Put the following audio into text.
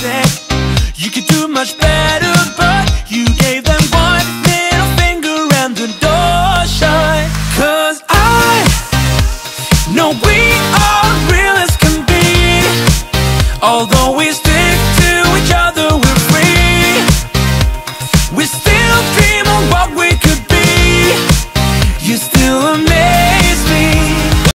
perfect You could do much better But you gave them one little finger And the door shut. Cause I know we are real as can be. Although we stick to each other We're free. We still dream of what we could be. You still amaze